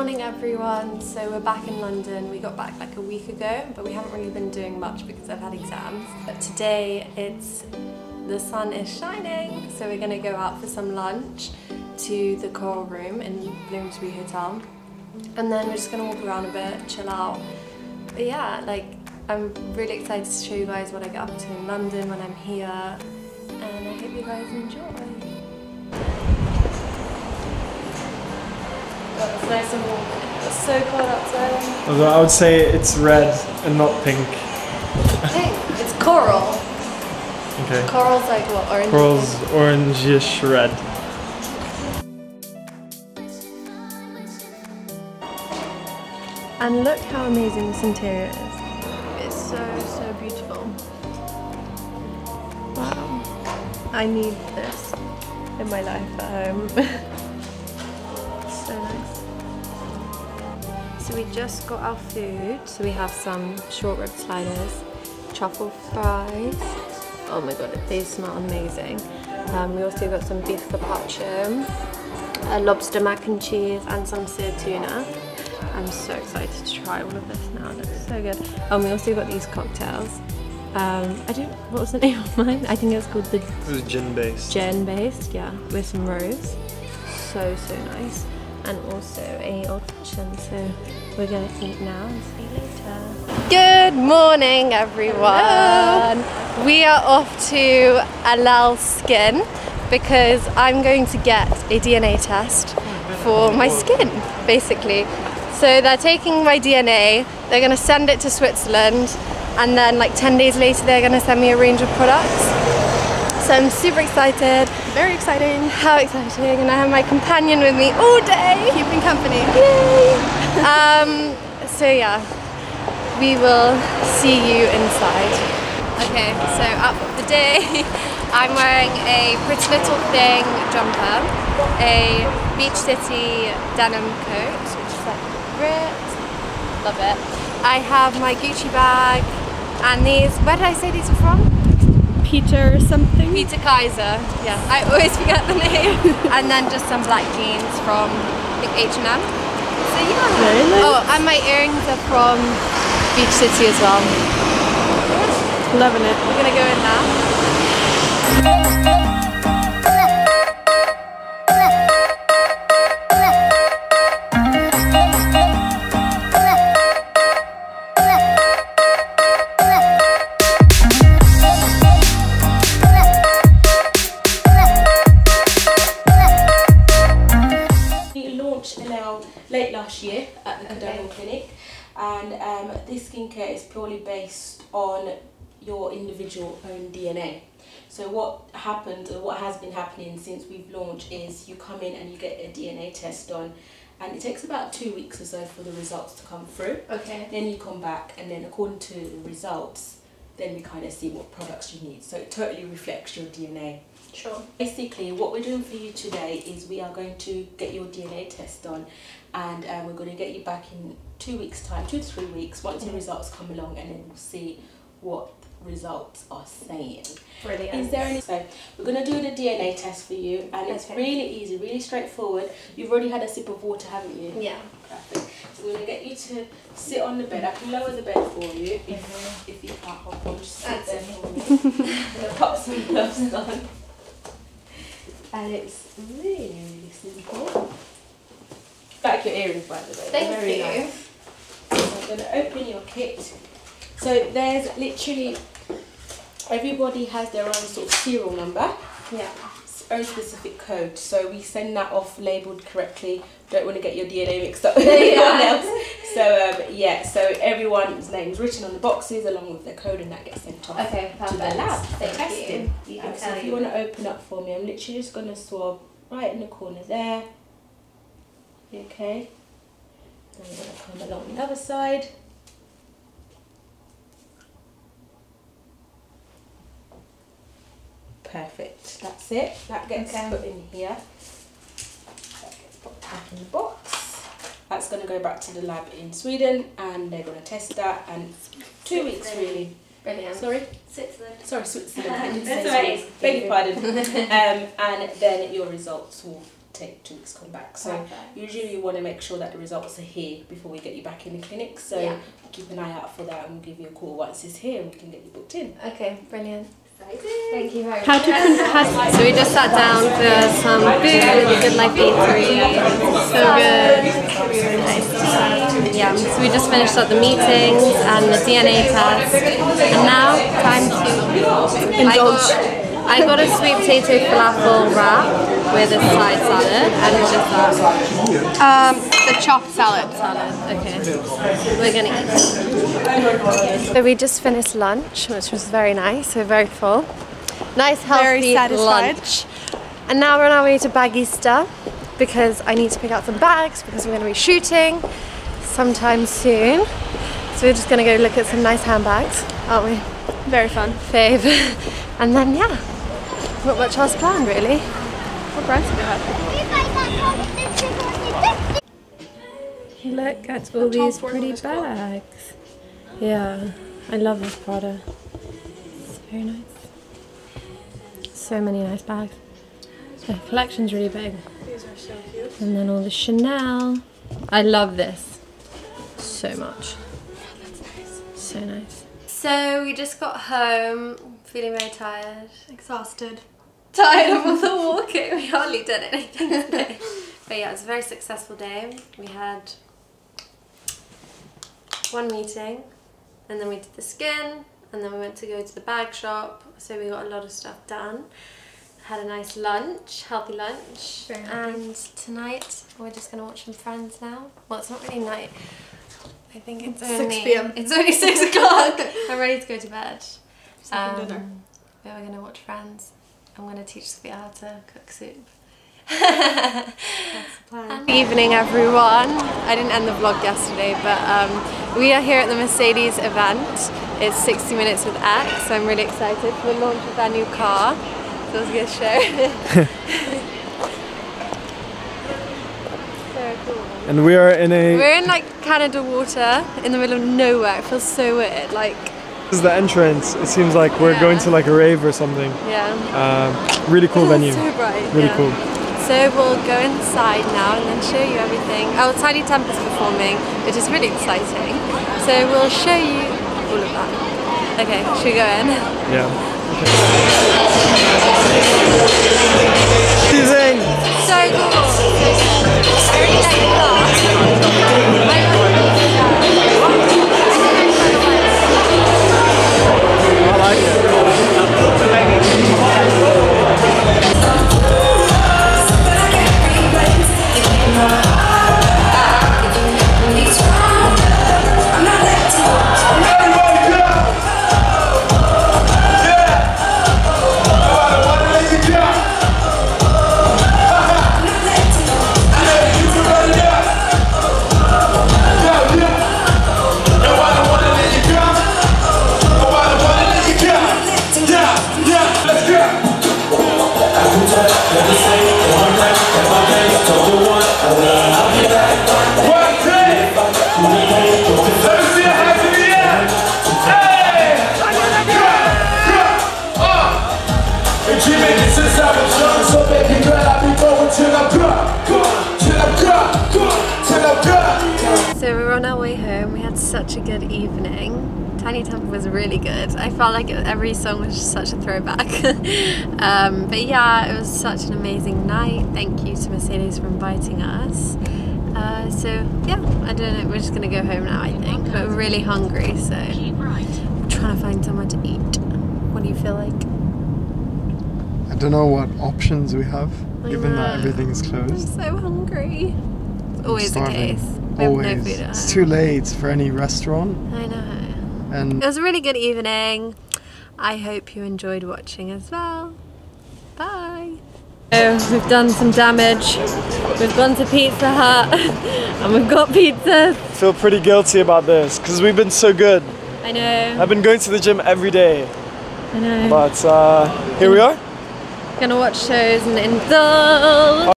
morning everyone. So we're back in London. We got back like a week ago, but we haven't really been doing much because I've had exams. But today it's the sun is shining, so we're gonna go out for some lunch to the Coral Room in Bloomsbury Hotel. And then we're just gonna walk around a bit, chill out. But yeah, like I'm really excited to show you guys what I get up to in London when I'm here. And I hope you guys enjoy. It's nice and warm. It's so cold outside. Although I would say it's red and not pink. Pink. It's coral. Okay. Coral's like what? Orange. Coral's orangish red. And look how amazing this interior is. It's so, so beautiful. Wow. I need this in my life at home. So we just got our food. So we have some short rib sliders, truffle fries. Oh my god, they smell amazing. Um, we also got some beef carpaccio, a lobster mac and cheese, and some seared tuna. I'm so excited to try all of this now. It looks so good. And we also got these cocktails. Um, I don't. What was the name of mine? I think it was called the It was gin based. gin based. Yeah, with some rose. So so nice. And also a old fashioned. So we're gonna eat now and see you later. Good morning, everyone. We are off to Allél Skin because I'm going to get a DNA test for my skin, basically. So they're taking my DNA, they're going to send it to Switzerland, and then like 10 days later, they're going to send me a range of products. So I'm super excited. Very exciting. How exciting! And I have my companion with me all day. Keeping company. Yay! um, so yeah, we will see you inside. Okay, so up the day, I'm wearing a Pretty Little Thing jumper, a Beach City denim coat, which is like ripped. Love it. I have my Gucci bag and these. Where did I say these are from? Peter or something. Peter Kaiser. Yeah, I always forget the name. and then just some black jeans from H&M. So yeah. Very nice. Oh, and my earrings are from Beach City as well. Loving it. We're gonna go in now. And um, this skincare is purely based on your individual own DNA. So what happened, or what has been happening since we've launched, is you come in and you get a DNA test done, and it takes about two weeks or so for the results to come through. Okay. Then you come back, and then according to the results, then we kind of see what products you need. So it totally reflects your DNA. Sure. Basically, what we're doing for you today is we are going to get your DNA test done, and uh, we're going to get you back in two weeks' time, two to three weeks, once your mm-hmm. results come along, and then we'll see what results are saying. Brilliant. Is there any? So we're going to do the DNA test for you, and it's really easy, really straightforward. You've already had a sip of water, haven't you? Yeah. Perfect. So we're going to get you to sit on the bed. I can lower the bed for you if, mm-hmm. if you can't hold on. Just sit there for me. I'm to pop some gloves on. And it's really, really simple. Back your earrings, by the way. They're Thank very you. Nice. Going to open your kit. So there's literally, everybody has their own sort of serial number Yeah. own specific code, so we send that off labelled correctly. Don't want to get your DNA mixed up with anyone else. So um, yeah, so everyone's name is written on the boxes along with their code, and that gets sent off Okay, to the lab for testing. you. You Um, so if you you. want to open up for me, I'm literally just going to swab right in the corner there. Okay. Then I'm going to come along the other side. Perfect. That's it. That gets Okay. put in here. That gets put back in the box. That's going to go back to the lab in Sweden, and they're going to test that. And two weeks really. Brilliant. Sorry. Switzerland. Sorry, Switzerland. I That's say right. Beg your pardon. um, and then your results will take two weeks to come back. So Perfect. usually you want to make sure that the results are here before we get you back in the clinic. So Yeah. keep an eye out for that and we'll give you a call once it's here and we can get you booked in. Okay, brilliant. Thank you very much. How to how, So we just sat down for some food at the Good Life Eatery. So good. Nice. Yeah, so we just finished up the meetings and the DNA test. And now, time to indulge. I got, a sweet potato falafel wrap with a side salad. And what is that? um, the chopped salad. Salad. Okay. We're gonna eat. So we just finished lunch, which was very nice. We're very full. Nice, healthy Very lunch. And now we're on our way to Bagista because I need to pick out some bags because we're going to be shooting sometime soon. So we're just going to go look at some nice handbags, aren't we, Very fun. Fave? and then, yeah, not much else planned really. What brands do they have? Look at all these pretty bags. Yeah, I love this Prada. It's very nice. So many nice bags. The collection's really big. These are so cute. And then all the Chanel. I love this so much. So nice. So we just got home, feeling very tired. Exhausted. Tired of all the walking. We hardly did anything today. But yeah, it was a very successful day. We had one meeting, and then we did the skin, and then we went to go to the bag shop. So we got a lot of stuff done. Had a nice lunch, healthy lunch. Very and tonight we're just gonna watch some Friends now. Well, it's not really night. I think it's 6 only p.m.. It's only six o'clock. I'm ready to go to bed. Having dinner. Um, Yeah, we're gonna watch Friends. I'm gonna teach Sophia how to cook soup. Plan. Good evening everyone. I didn't end the vlog yesterday, but um, we are here at the Mercedes event. It's 60 Minutes with X, so I'm really excited for the launch of our new car. So it was a good show. so cool. And we are in a. We're in like Canada water in the middle of nowhere. It feels so weird. Like, This is the entrance. It seems like we're going to like a rave or something. yeah. Uh, really cool venue. So bright. Really yeah. cool. So we'll go inside now and then show you everything. Oh, Tinie Tempah performing, which is really exciting. So we'll show you all of that. Okay, should we go in? Yeah. Amazing. So cool. I really like the such a good evening. Tinie Tempah was really good. I felt like every song was just such a throwback. um, but yeah, it was such an amazing night. Thank you to Mercedes for inviting us. Uh, so yeah, I don't know. We're just gonna go home now, I think. But we're really hungry, so we're trying to find somewhere to eat. What do you feel like? I don't know what options we have, I given that know. everything is I'm so hungry. It's always the case. We have no Always. food at It's home. too late for any restaurant, I know. and It was a really good evening. I hope you enjoyed watching as well. Bye. So we've done some damage. We've gone to Pizza Hut and we've got pizza. I feel pretty guilty about this because we've been so good. I know. I've been going to the gym every day, I know. but uh, here we are. Gonna watch shows and indulge.